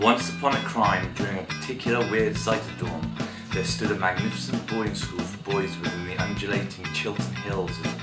Once upon a crime, during a particular weird sight of dawn, there stood a magnificent boarding school for boys within the undulating Chiltern Hills of